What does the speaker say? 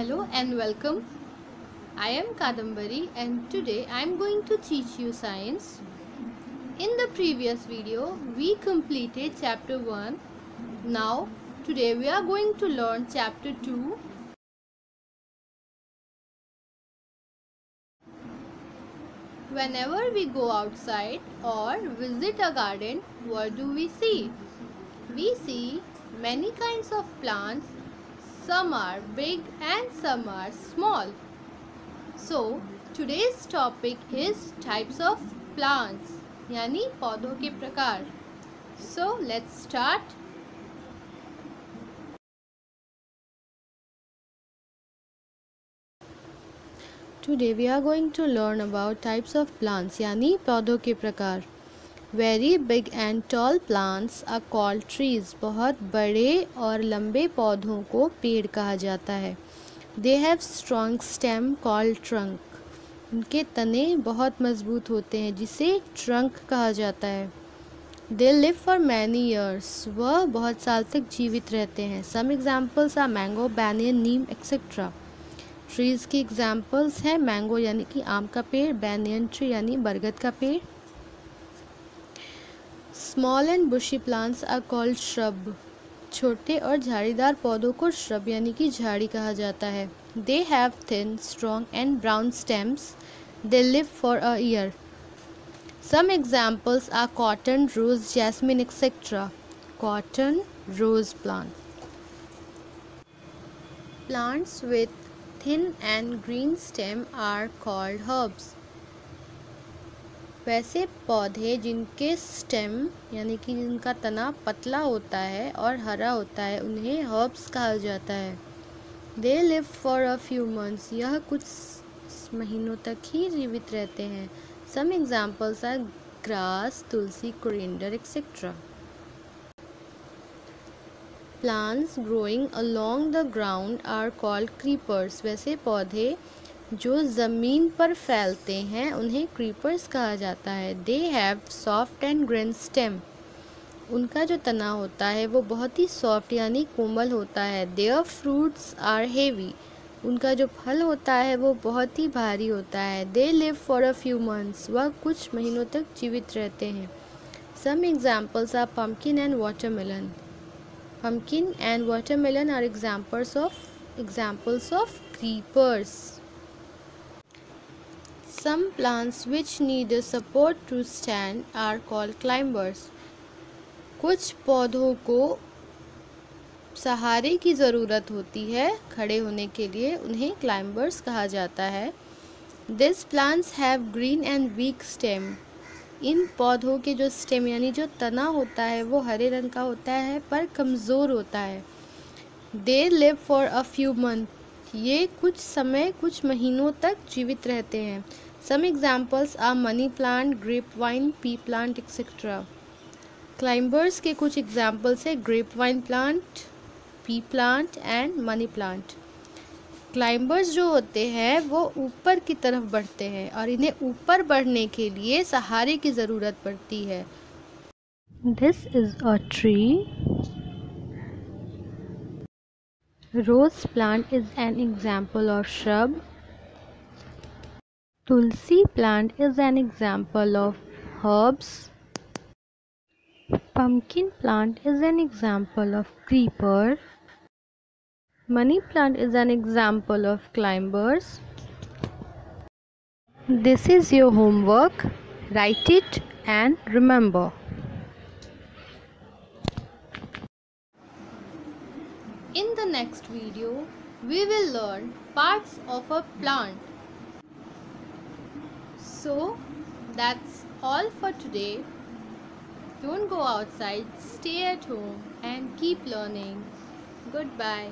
Hello and welcome. I am Kadambari and today I am going to teach you science. In the previous video we completed chapter 1. Now today we are going to learn chapter 2. Whenever we go outside or visit a garden, what do we see? We see many kinds of plants some are big and some are small. So today's topic is types of plants यानी पौधों के प्रकार So let's start. Today we are going to learn about types of plants यानी पौधों के प्रकार Very big and tall plants are called trees बहुत बड़े और लंबे पौधों को पेड़ कहा जाता है। They have strong stem called trunk उनके तने बहुत मज़बूत होते हैं, जिसे ट्रंक कहा जाता है। They live for many years वह बहुत साल तक जीवित रहते हैं। Some examples are mango banyan neem etcetera trees की एग्जाम्पल्स हैं मैंगो यानी कि आम का पेड़ बैनियन ट्री यानी बरगद का पेड़। Small and bushy plants are called shrub छोटे और झाड़ीदार पौधों को श्रब यानी कि झाड़ी कहा जाता है। They have thin strong and brown stems they live for a year some examples are cotton rose jasmine etcetera cotton rose plant plants with thin and green stem are called herbs वैसे पौधे जिनके stem, यानी कि जिनका तना पतला होता है और हरा होता है, उन्हें हर्ब्स कहा जाता है। They live for a few months यह कुछ महीनों तक ही जीवित रहते हैं। Some examples are grass tulsi coriander etcetera plants growing along the ground are called creepers वैसे पौधे जो ज़मीन पर फैलते हैं, उन्हें क्रीपर्स कहा जाता है। They have soft and green stem उनका जो तना होता है, वो बहुत ही सॉफ्ट यानी कोमल होता है। देयर फ्रूट्स आर हेवी उनका जो फल होता है, वो बहुत ही भारी होता है। They live for a few months वह कुछ महीनों तक जीवित रहते हैं। Some examples are pumpkin and watermelon pumpkin and watermelon are examples of examples of creepers Some plants which need support to stand are called climbers. कुछ पौधों को सहारे की ज़रूरत होती है, खड़े होने के लिए उन्हें क्लाइंबर्स कहा जाता है। This plants have green and weak stem इन पौधों के जो स्टेम यानी जो तना होता है, वो हरे रंग का होता है, पर कमज़ोर होता है। They live for a few month ये कुछ समय, कुछ महीनों तक जीवित रहते हैं। Some examples are money plant, grapevine, pea plant, etc. Climbers के कुछ examples है grapevine plant, pea plant and money plant. Climbers जो होते हैं वो ऊपर की तरफ़ बढ़ते हैं और इन्हें ऊपर बढ़ने के लिए सहारे की ज़रूरत पड़ती है this is a tree rose plant is an example of shrub Tulsi plant is an example of herbs. Pumpkin plant is an example of creeper. Money plant is an example of climbers. This is your homework. Write it and remember. In the next video, we will learn parts of a plant. So that's all for today. Don't go outside, stay at home and keep learning. Goodbye.